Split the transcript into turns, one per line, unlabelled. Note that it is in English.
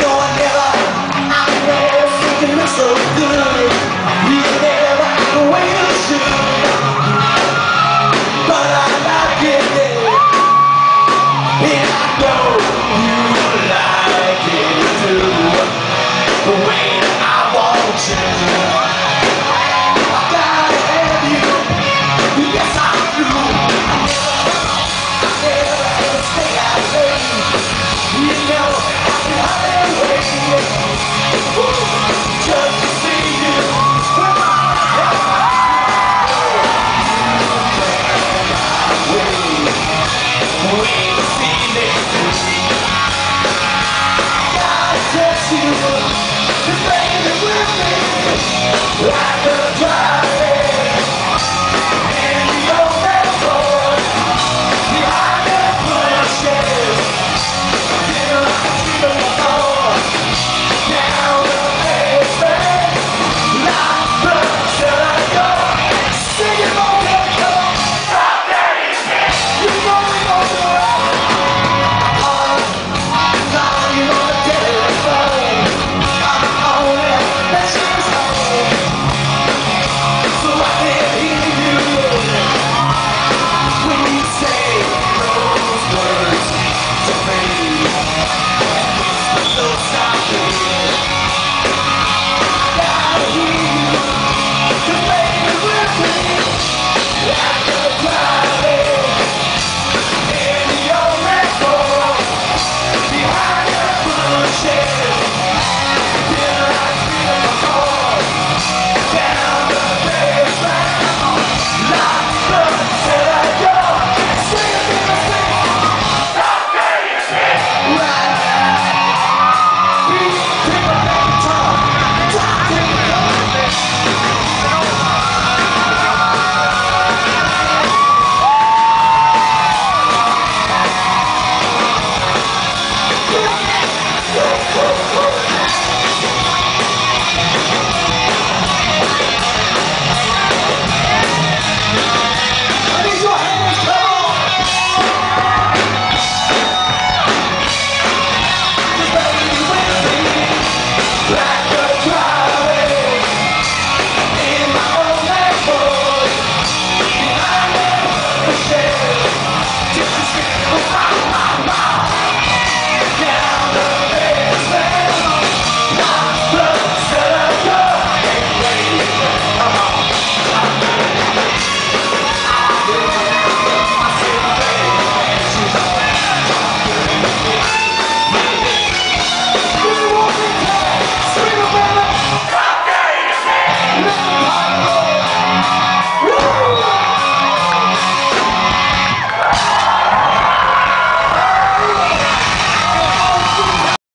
know I never, I know it look so good. Wagner!